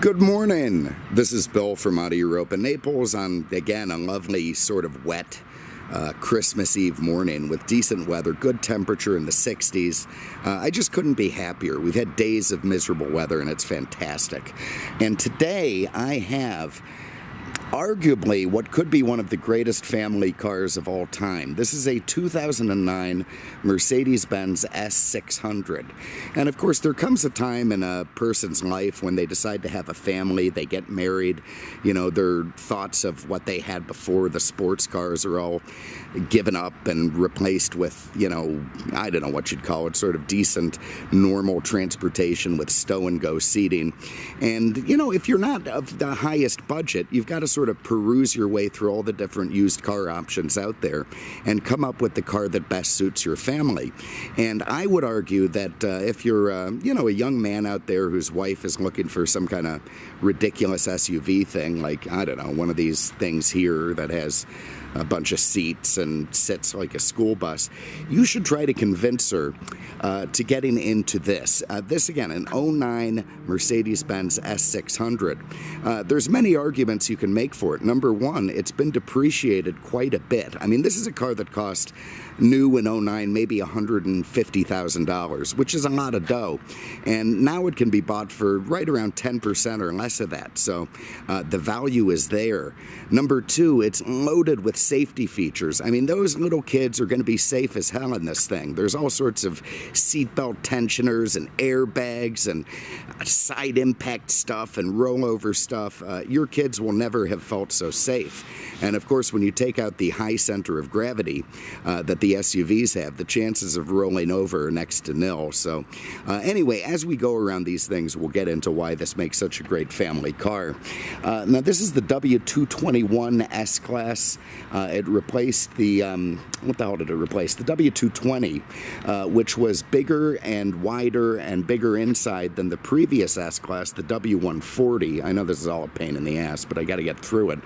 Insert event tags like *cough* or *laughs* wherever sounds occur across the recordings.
Good morning. This is Bill from Auto Europa Naples on, again, a lovely sort of wet uh, Christmas Eve morning with decent weather, good temperature in the 60s. Uh, I just couldn't be happier. We've had days of miserable weather and it's fantastic. And today I have arguably what could be one of the greatest family cars of all time. This is a 2009 Mercedes-Benz S600. And of course, there comes a time in a person's life when they decide to have a family, they get married, you know, their thoughts of what they had before, the sports cars are all given up and replaced with, you know, I don't know what you'd call it, sort of decent, normal transportation with stow and go seating. And, you know, if you're not of the highest budget, you've got to sort of peruse your way through all the different used car options out there and come up with the car that best suits your family. And I would argue that uh, if you're, uh, you know, a young man out there whose wife is looking for some kind of ridiculous SUV thing, like, I don't know, one of these things here that has a bunch of seats and sits like a school bus, you should try to convince her uh, to getting into this. Uh, this again, an 09 Mercedes-Benz S600. Uh, there's many arguments you can make for it. Number one, it's been depreciated quite a bit. I mean, this is a car that cost new in 09 maybe $150,000, which is a lot of dough. And now it can be bought for right around 10% or less of that. So uh, the value is there. Number two, it's loaded with safety features. I mean, those little kids are going to be safe as hell in this thing. There's all sorts of seatbelt tensioners and airbags and side impact stuff and rollover stuff. Uh, your kids will never have felt so safe. And of course, when you take out the high center of gravity uh, that the SUVs have, the chances of rolling over are next to nil. So, uh, anyway, as we go around these things, we'll get into why this makes such a great family car. Uh, now, this is the W221 S Class. Uh, it replaced the, um, what the hell did it replace? The W220, uh, which was bigger and wider and bigger inside than the previous S Class, the W140. I know this is all a pain in the ass, but I got to get through it.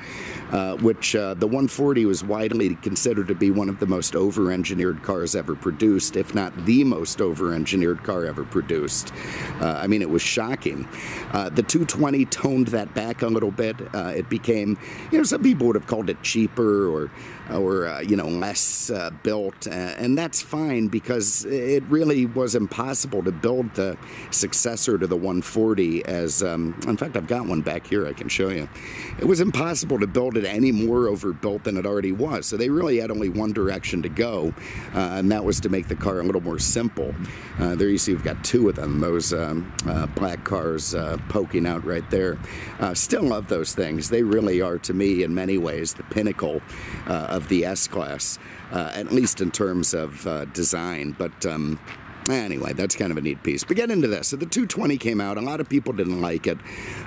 Uh, which uh, the 140 was widely considered to be one of the most over engineered cars ever produced, if not the most over engineered car ever produced. Uh, I mean, it was shocking. Uh, the 220 toned that back a little bit. Uh, it became, you know, some people would have called it cheaper or or uh, you know less uh, built, uh, and that's fine because it really was impossible to build the successor to the 140. As um, in fact, I've got one back here I can show you. It was impossible to build it any more overbuilt than it already was. So they really had only one direction to go, uh, and that was to make the car a little more simple. Uh, there you see we've got two of them. Those um, uh, black cars poking out right there. still love those things. They really are to me in many ways the pinnacle of the S-Class, at least in terms of design. But um, Anyway, that's kind of a neat piece. But get into this. So the 220 came out. A lot of people didn't like it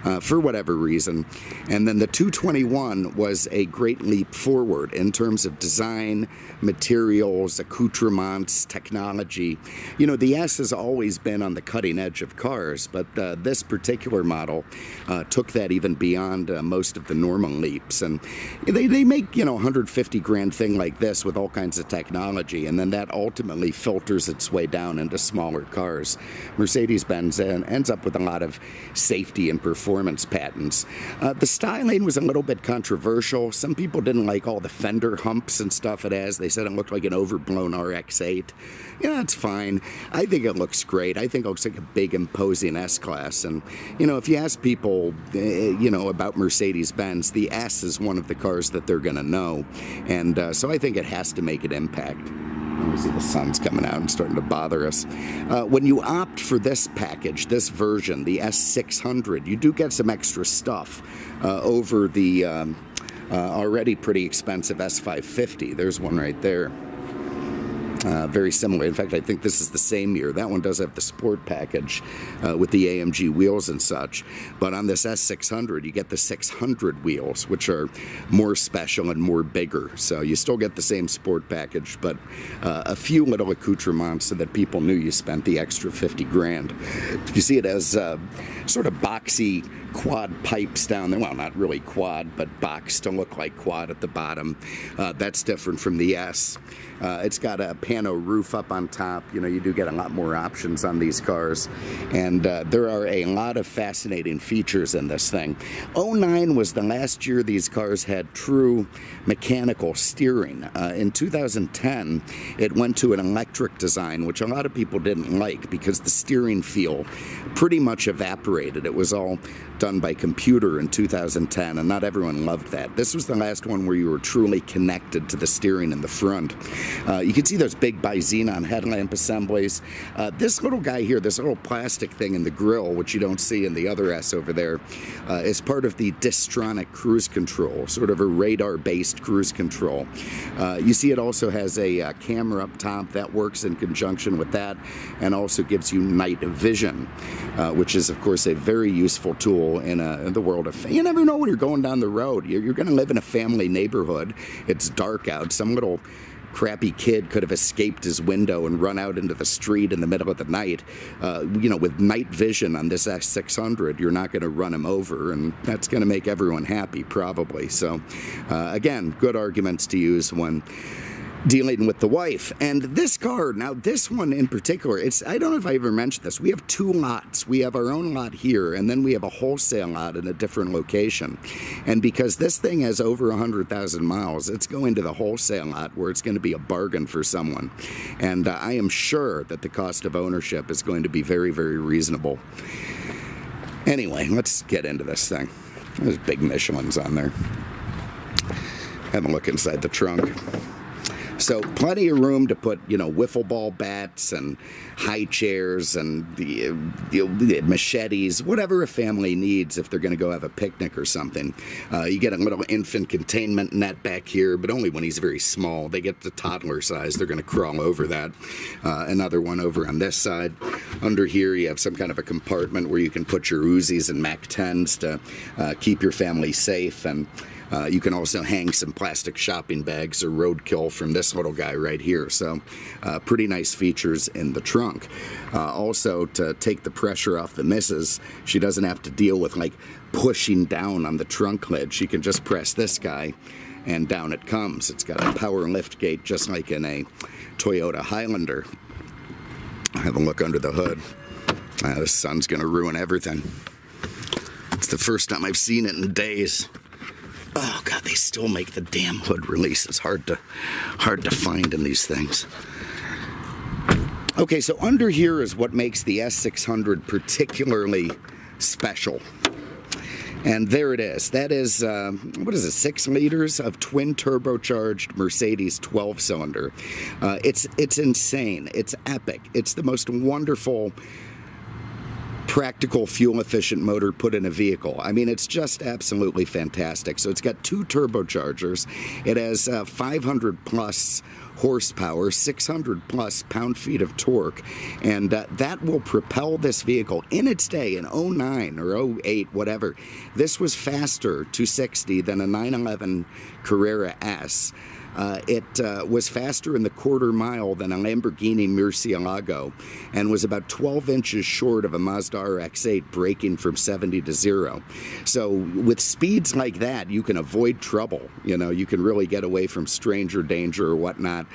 uh, for whatever reason. And then the 221 was a great leap forward in terms of design, materials, accoutrements, technology. You know, the S has always been on the cutting edge of cars, but uh, this particular model uh, took that even beyond uh, most of the normal leaps. And they, they make, you know, 150 grand thing like this with all kinds of technology, and then that ultimately filters its way down into smaller cars. Mercedes-Benz ends up with a lot of safety and performance patents. Uh, the styling was a little bit controversial. Some people didn't like all the fender humps and stuff it has. They said it looked like an overblown RX-8. Yeah, it's fine. I think it looks great. I think it looks like a big, imposing S-Class. And, you know, if you ask people, uh, you know, about Mercedes-Benz, the S is one of the cars that they're going to know. And uh, so I think it has to make an impact. You see the sun's coming out and starting to bother us. Uh, when you opt for this package, this version, the S600, you do get some extra stuff uh, over the um, uh, already pretty expensive S550. There's one right there. Uh, very similar. In fact, I think this is the same year. That one does have the sport package uh, with the AMG wheels and such. But on this S600, you get the 600 wheels, which are more special and more bigger. So you still get the same sport package, but uh, a few little accoutrements so that people knew you spent the extra 50 grand. You see it as uh, sort of boxy quad pipes down there. Well, not really quad, but box to look like quad at the bottom. Uh, that's different from the S. Uh, it's got a pano roof up on top. You know, you do get a lot more options on these cars. And uh, there are a lot of fascinating features in this thing. 09 was the last year these cars had true mechanical steering. Uh, in 2010, it went to an electric design, which a lot of people didn't like because the steering feel pretty much evaporated. It was all done by computer in 2010, and not everyone loved that. This was the last one where you were truly connected to the steering in the front. Uh, you can see those big bi-xenon headlamp assemblies. Uh, this little guy here, this little plastic thing in the grill, which you don't see in the other S over there, uh, is part of the Distronic cruise control, sort of a radar-based cruise control. Uh, you see it also has a uh, camera up top that works in conjunction with that and also gives you night vision, uh, which is, of course, a very useful tool in, a, in, the world of. You never know when you're going down the road. You're, you're going to live in a family neighborhood. It's dark out. Some little crappy kid could have escaped his window and run out into the street in the middle of the night. Uh, you know, with night vision on this S600, you're not going to run him over, and that's going to make everyone happy, probably. So, uh, again, good arguments to use when dealing with the wife. And this car, now this one in particular, it's I don't know if I ever mentioned this. We have two lots. We have our own lot here, and then we have a wholesale lot in a different location. And because this thing has over 100,000 miles, it's going to the wholesale lot where it's going to be a bargain for someone. And uh, I am sure that the cost of ownership is going to be very, very reasonable. Anyway, let's get into this thing. There's big Michelin's on there. Have a look inside the trunk. So plenty of room to put, you know, wiffle ball bats and high chairs and the, machetes, whatever a family needs if they're going to go have a picnic or something. Uh, you get a little infant containment net back here, but only when he's very small. They get the toddler size, they're going to crawl over that. Uh, another one over on this side. Under here, you have some kind of a compartment where you can put your Uzis and MAC 10s to uh, keep your family safe and uh, you can also hang some plastic shopping bags or roadkill from this little guy right here. So uh, pretty nice features in the trunk. Uh, also to take the pressure off the missus, she doesn't have to deal with like pushing down on the trunk lid. She can just press this guy and down it comes. It's got a power lift gate just like in a Toyota Highlander. Have a look under the hood. Uh, the sun's gonna ruin everything. It's the first time I've seen it in days. Oh god, they still make the damn hood release. It's hard to hard to find in these things. Okay, so under here is what makes the S600 particularly special. And there it is. That is, uh, what is it, six liters of twin turbocharged Mercedes 12 cylinder. Uh, it's, it's insane. It's epic. It's the most wonderful practical fuel efficient motor put in a vehicle. I mean, it's just absolutely fantastic. So it's got two turbochargers. It has uh, 500 plus horsepower, 600 plus pound feet of torque, and uh, that will propel this vehicle in its day in 09 or 08, whatever. This was faster to 60 than a 911 Carrera S. Uh, it uh, was faster in the quarter mile than a Lamborghini Murcielago and was about 12 inches short of a Mazda RX-8 braking from 70 to 0. So with speeds like that, you can avoid trouble. You know, you can really get away from stranger danger or whatnot,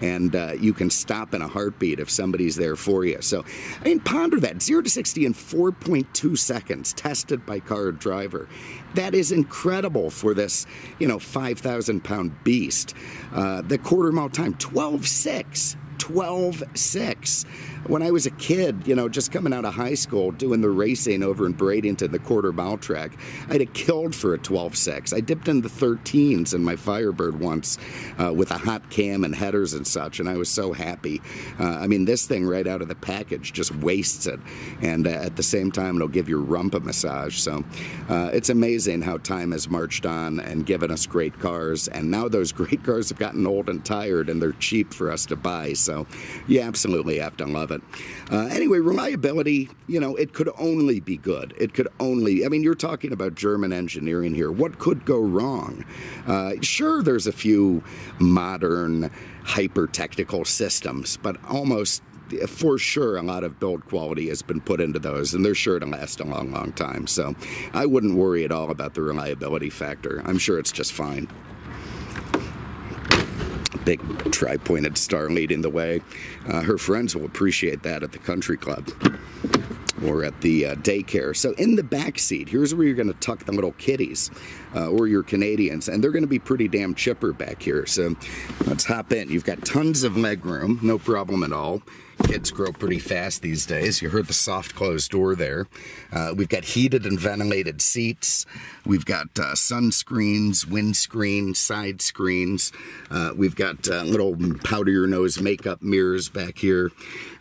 and uh, you can stop in a heartbeat if somebody's there for you. So, I mean, ponder that. 0 to 60 in 4.2 seconds, tested by car driver. That is incredible for this, you know, 5,000 pound beast. Uh, the quarter mile time, 12.6. 12.6 when I was a kid, you know, just coming out of high school, doing the racing over in Bradenton, the quarter mile track, I'd have killed for a 12.6. I dipped in the 13s in my Firebird once uh, with a hot cam and headers and such, and I was so happy. Uh, I mean, this thing right out of the package just wastes it, and uh, at the same time, it'll give your rump a massage. So uh, it's amazing how time has marched on and given us great cars, and now those *laughs* great cars have gotten old and tired, and they're cheap for us to buy. So you absolutely have to love it it. Uh, anyway, reliability, you know, it could only be good. It could only, I mean, you're talking about German engineering here. What could go wrong? Uh, sure, there's a few modern, hyper technical systems, but almost for sure a lot of build quality has been put into those and they're sure to last a long long time so i wouldn't worry at all about the reliability factor i'm sure it's just fine big tri-pointed star leading the way. Uh, her friends will appreciate that at the country club or at the uh, daycare. So in the back seat, here's where you're going to tuck the little kitties uh, or your Canadians, and they're going to be pretty damn chipper back here. So let's hop in. You've got tons of leg room, no problem at all. Kids grow pretty fast these days. You heard the soft closed door there. Uh, we've got heated and ventilated seats. We've got uh, sunscreens, windscreen, side screens. Uh, we've got uh, little powder your nose makeup mirrors back here.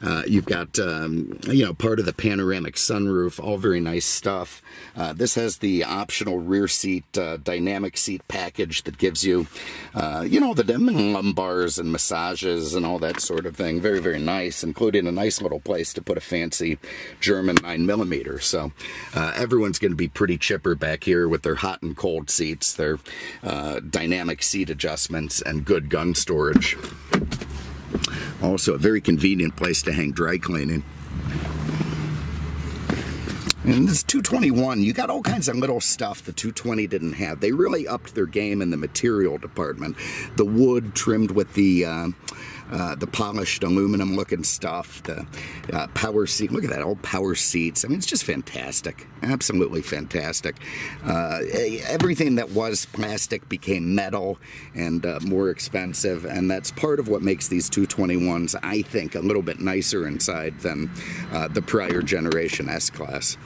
Uh, you've got, um, you know, part of the panoramic sunroof, all very nice stuff. Uh, this has the optional rear seat, dynamic seat package that gives you, you know, the lumbars and massages and all that sort of thing. Very, very nice including a nice little place to put a fancy German 9 millimeter. So uh, everyone's going to be pretty chipper back here with their hot and cold seats, their uh, dynamic seat adjustments, and good gun storage. Also a very convenient place to hang dry cleaning. And this 221, you got all kinds of little stuff the 220 didn't have. They really upped their game in the material department. The wood trimmed with the uh, uh, the polished aluminum looking stuff, the uh, power seat. Look at that, all power seats. I mean, it's just fantastic. Absolutely fantastic. Uh, everything that was plastic became metal and uh, more expensive, and that's part of what makes these 221s, I think, a little bit nicer inside than uh, the prior generation S Class.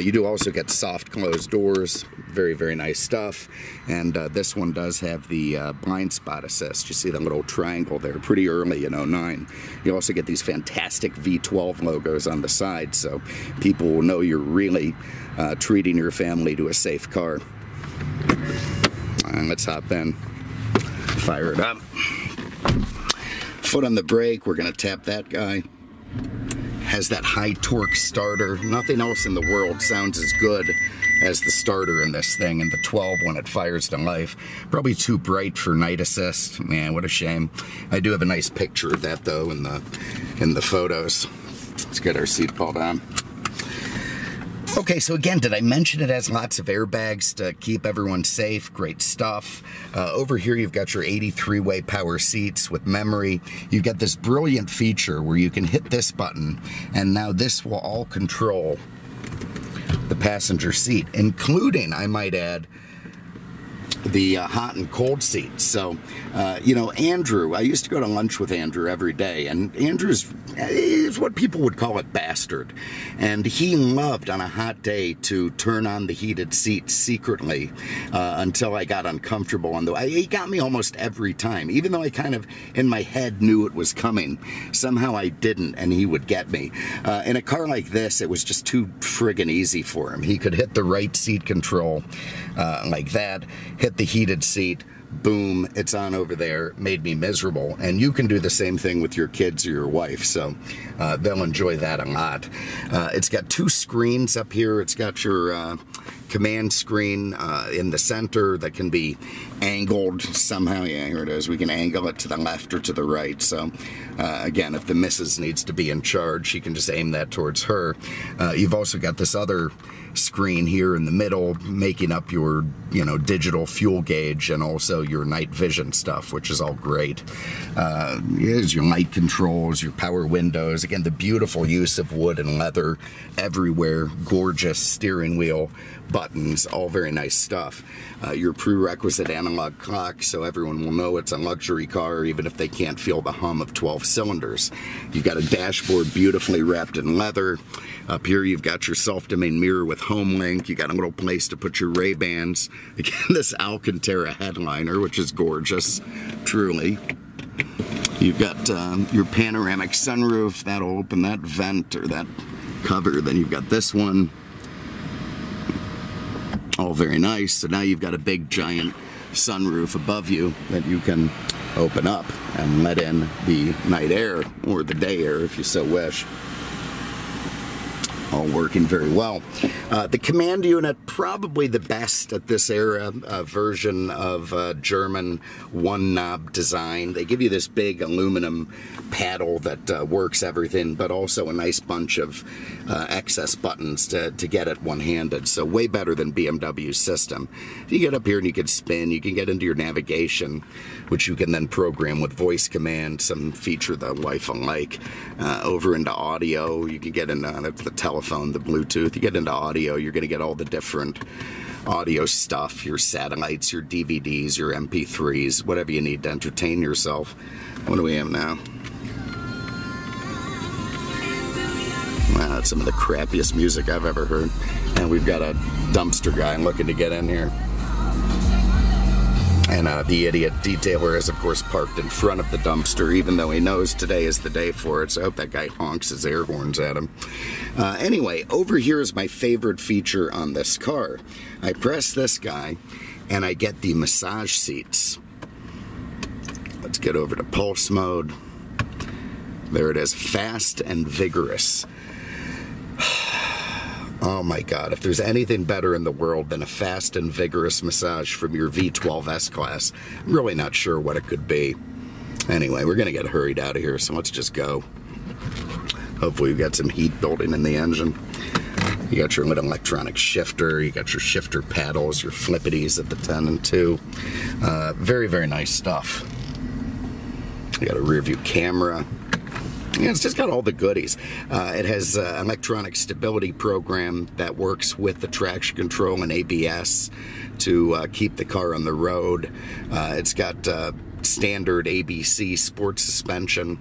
you do also get soft closed doors, very, very nice stuff. And this one does have the blind spot assist. You see the little triangle there, pretty early in 09. You also get these fantastic V12 logos on the side, so people will know you're really uh, treating your family to a safe car. let's hop in, fire it up. Foot on the brake, we're gonna tap that guy. Has that high torque starter. Nothing else in the world sounds as good as the starter in this thing and the 12 when it fires to life. Probably too bright for night assist. Man, what a shame. I do have a nice picture of that though in the in the photos. Let's get our seatbelt on. Okay, so again, did I mention it has lots of airbags to keep everyone safe? Great stuff. Uh, over here, you've got your 83-way power seats with memory. You've got this brilliant feature where you can hit this button, and now this will all control the passenger seat, including, I might add, the uh, hot and cold seats. So, uh, you know, Andrew, I used to go to lunch with Andrew every day, and Andrew's is what people would call a bastard. And he loved on a hot day to turn on the heated seats secretly uh, until I got uncomfortable the He got me almost every time, even though I kind of in my head knew it was coming. Somehow I didn't, and he would get me. Uh, in a car like this, it was just too friggin' easy for him. He could hit the right seat control uh, like that, hit the heated seat, boom, it's on over there, made me miserable. And you can do the same thing with your kids or your wife, so uh, they'll enjoy that a lot. Uh, it's got two screens up here. It's got your uh, command screen uh, in the center that can be angled somehow. Yeah, here it is. We can angle it to the left or to the right. So uh, again, if the missus needs to be in charge, she can just aim that towards her. Uh, you've also got this other screen here in the middle making up your you know digital fuel gauge and also your night vision stuff which is all great. Uh, here's your light controls your power windows. Again the beautiful use of wood and leather everywhere. Gorgeous steering wheel buttons all very nice stuff. Uh, your prerequisite analog clock so everyone will know it's a luxury car even if they can't feel the hum of 12 cylinders. You've got a dashboard beautifully wrapped in leather. Up here you've got your self-dimming mirror with HomeLink you got a little place to put your Ray-Bans. *laughs* Again this Alcantara headliner which is gorgeous truly. You've got um, your panoramic sunroof that'll open that vent or that cover. Then you've got this one. All very nice. So now you've got a big giant sunroof above you that you can open up and let in the night air or the day air if you so wish all working very well. Uh, the command unit, probably the best at this era uh, version of uh, German one knob design. They give you this big aluminum paddle that uh, works everything, but also a nice bunch of uh, excess buttons to, to get it one handed. So, way better than BMW's system. You get up here and you can spin, you can get into your navigation, which you can then program with voice command, some feature the wife will like. Uh, over into audio, you can get into the telephone, the Bluetooth. You get into audio, you're going to get all the different audio stuff, your satellites, your DVDs, your MP3s, whatever you need to entertain yourself. What do we have now? Wow, that's some of the crappiest music I've ever heard. And we've got a dumpster guy looking to get in here. And uh, the idiot detailer is, of course, parked in front of the dumpster, even though he knows today is the day for it. So I hope that guy honks his air horns at him. Uh, anyway, over here is my favorite feature on this car. I press this guy, and I get the massage seats. Let's get over to pulse mode. There it is, fast and vigorous. Oh my God, if there's anything better in the world than a fast and vigorous massage from your V12 S class, I'm really not sure what it could be. Anyway, we're going to get hurried out of here, so let's just go. Hopefully, we've got some heat building in the engine. You got your little electronic shifter, you got your shifter paddles, your flippities at the 10 and 2. Uh, very, very nice stuff. You got a rear view camera, yeah, it's just got all the goodies. Uh, it has uh, electronic stability program that works with the traction control and ABS to uh, keep the car on the road. Uh, it's got uh, standard ABC sports suspension.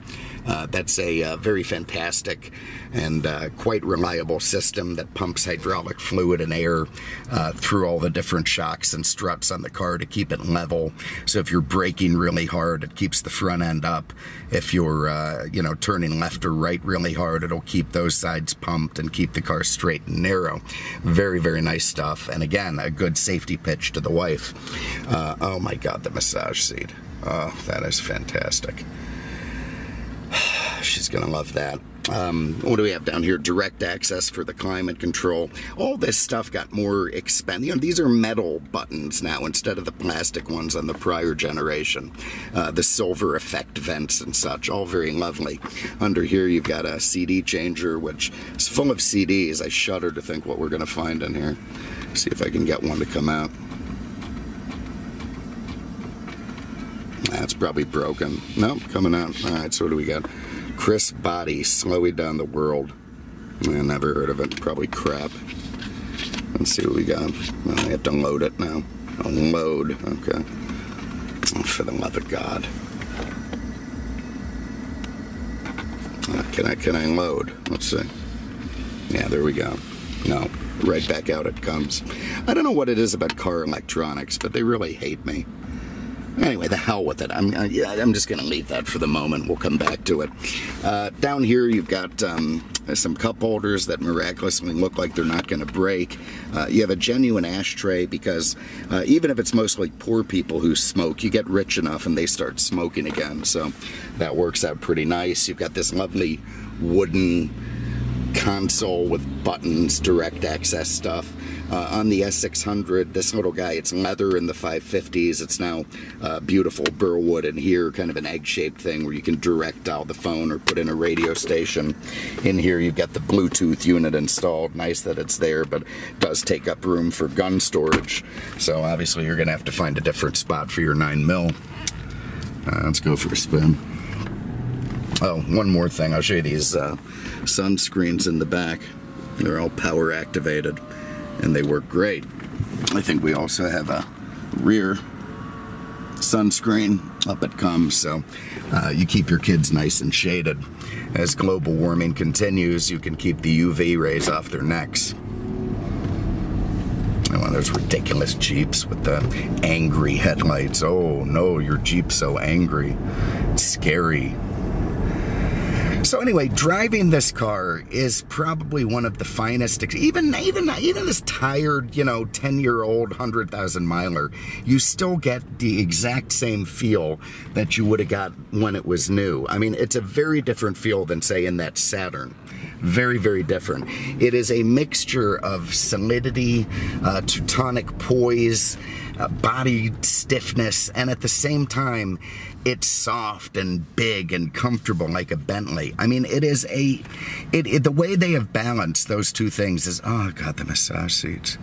Uh, that's a uh, very fantastic and uh, quite reliable system that pumps hydraulic fluid and air through all the different shocks and struts on the car to keep it level. So if you're braking really hard, it keeps the front end up. If you're, uh, you know, turning left or right really hard, it'll keep those sides pumped and keep the car straight and narrow. Very, very nice stuff. And again, a good safety pitch to the wife. Uh, oh my God, the massage seat. Oh, that is fantastic. She's to love that. Um, what do we have down here? Direct access for the climate control. All this stuff got more expensive. You know, these are metal buttons now instead of the plastic ones on the prior generation. Uh, the silver effect vents and such, all very lovely. Under here, you've got a CD changer, which is full of CDs. I shudder to think what we're going to find in here. See if I can get one to come out. That's probably broken. Nope, coming out. All right, so what do we got? Chris Botti slowing down the world. I never heard of it. Probably crap. Let's see what we got. Well, I have to load it now. Load. Okay. Oh, for the love of God. Uh, can I can I load? Let's see. Yeah, there we go. No, right back out it comes. I don't know what it is about car electronics, but they really hate me. Anyway, the hell with it. I'm, uh, yeah, I'm just going to leave that for the moment. We'll come back to it. Uh, down here, you've got um, some cup holders that miraculously look like they're not going to break. Uh, you have a genuine ashtray because uh, even if it's mostly poor people who smoke, you get rich enough and they start smoking again. So that works out pretty nice. You've got this lovely wooden console with buttons, direct access stuff. Uh, on the S600, this little guy, it's leather in the 550s. It's now uh, beautiful burr wood in here, kind of an egg-shaped thing where you can direct dial the phone or put in a radio station. In here, you've got the Bluetooth unit installed. Nice that it's there, but does take up room for gun storage. So obviously, you're going to have to find a different spot for your 9 mil. Uh, let's go for a spin. Oh, one more thing. I'll show you these uh, sunscreens in the back. They're all power activated and they work great. I think we also have a rear sunscreen up it comes so uh, you keep your kids nice and shaded. As global warming continues you can keep the UV rays off their necks. And one of those ridiculous Jeeps with the angry headlights. Oh no your Jeep's so angry. It's scary so anyway, driving this car is probably one of the finest. Even even even this tired, you know, ten year old hundred thousand miler, you still get the exact same feel that you would have got when it was new. I mean, it's a very different feel than say in that Saturn. very, very different. It is a mixture of solidity, uh, Teutonic poise, uh, body stiffness, and at the same time, it's soft and big and comfortable like a Bentley. I mean, it is a, it, it the way they have balanced those two things is, oh God, the massage seats.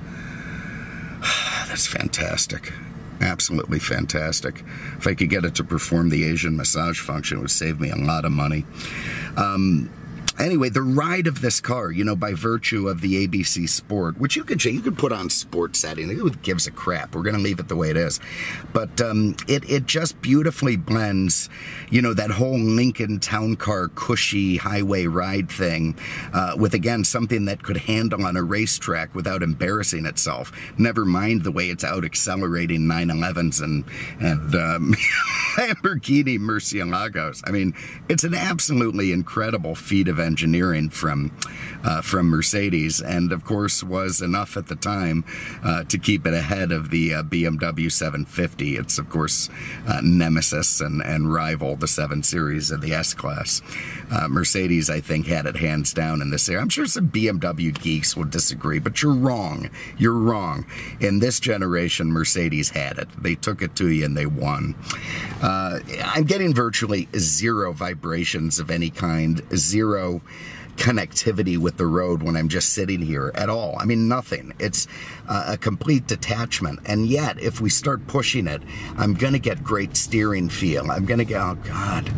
*sighs* That's fantastic absolutely fantastic. If I could get it to perform the Asian massage function, it would save me a lot of money. Um, anyway, the ride of this car, you know, by virtue of the ABC Sport, which you could you could put on sport setting. Who gives a crap? We're going to leave it the way it is. But um, it it just beautifully blends, you know, that whole Lincoln Town Car cushy highway ride thing uh, with again something that could handle on a racetrack without embarrassing itself. Never mind the way it's out accelerating 911s and and um, *laughs* Lamborghini Murcielagos. I mean, it's an absolutely incredible feat of engineering from uh, from Mercedes, and of course was enough at the time uh, to keep it ahead of the uh, BMW 750. It's of course uh, nemesis and, and rival the 7 Series of the S Class. Uh, Mercedes, I think, had it hands down in this area. I'm sure some BMW geeks will disagree, but you're wrong. You're wrong. In this generation, Mercedes had it. They took it to you and they won. I'm getting virtually zero vibrations of any kind, zero connectivity with the road when I'm just sitting here at all. I mean, nothing. It's uh, a complete detachment. And yet, if we start pushing it, I'm going to get great steering feel. I'm going to get, oh God,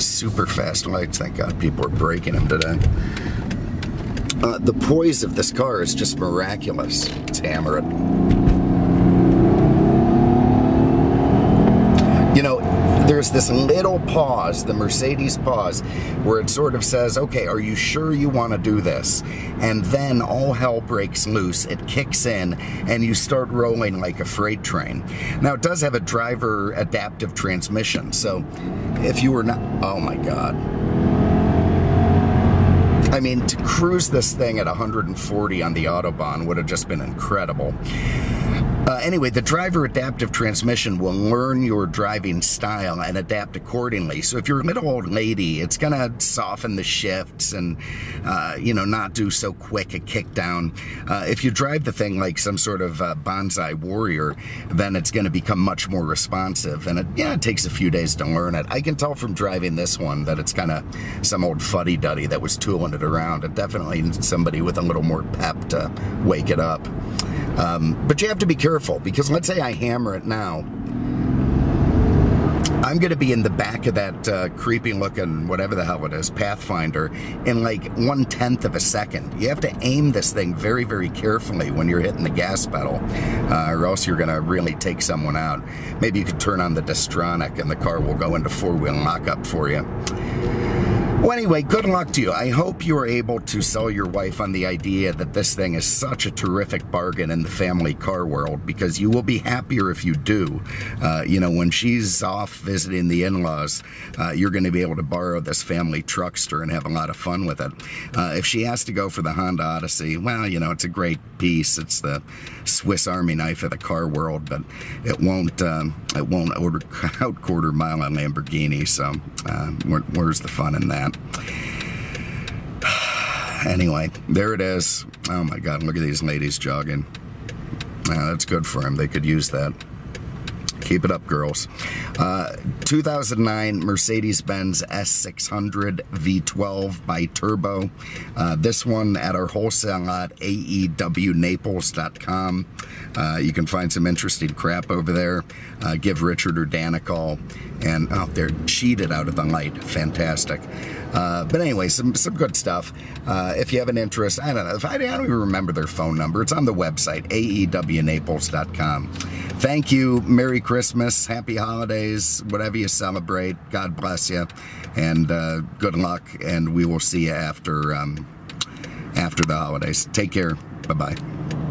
super fast lights. Thank God people are breaking them today. Uh, the poise of this car is just miraculous. Let's hammer it. You know, there's this little pause, the Mercedes pause, where it sort of says, okay, are you sure you want to do this? And then all hell breaks loose, it kicks in, and you start rolling like a freight train. Now, it does have a driver adaptive transmission, so if you were not, oh my God. I mean, to cruise this thing at 140 on the Autobahn would have just been incredible. Uh, anyway, the driver adaptive transmission will learn your driving style and adapt accordingly. So if you're a little old lady, it's going to soften the shifts and, uh, you know, not do so quick a kick down. Uh, if you drive the thing like some sort of uh, bonsai warrior, then it's going to become much more responsive. And it, yeah, it takes a few days to learn it. I can tell from driving this one that it's kind of some old fuddy-duddy that was tooling it around. It definitely needs somebody with a little more pep to wake it up. Um, but you have to be careful because let's say I hammer it now. I'm going to be in the back of that uh, creepy looking, whatever the hell it is, Pathfinder in like one tenth of a second. You have to aim this thing very, very carefully when you're hitting the gas pedal, uh, or else you're going to really take someone out. Maybe you could turn on the Distronic and the car will go into four wheel lockup for you. Well, anyway, good luck to you. I hope you are able to sell your wife on the idea that this thing is such a terrific bargain in the family car world because you will be happier if you do. Uh, you know, when she's off visiting the in laws, uh, you're going to be able to borrow this family truckster and have a lot of fun with it. Uh, if she has to go for the Honda Odyssey, well, you know, it's a great piece. It's the Swiss Army knife of the car world, but it won't um, it won't out quarter mile on Lamborghini. So, uh, where's the fun in that? *sighs* Anyway, there it is. Oh my God, look at these ladies jogging. Uh, that's good for them. They could use that. Keep it up, girls. Uh, 2009 Mercedes-Benz S600 V12 BiTurbo. Uh, this one at our wholesale lot, aewnaples.com. Uh, you can find some interesting crap over there. Uh, give Richard or Dan a call. And oh, they're cheated out of the light. Fantastic. Uh, but anyway, some some good stuff. Uh, if you have an interest, I don't know. If I, I, don't even remember their phone number. It's on the website aewnaples.com. Thank you. Merry Christmas, Happy Holidays, whatever you celebrate. God bless you, and uh, good luck. And we will see you after um, after the holidays. Take care. Bye bye.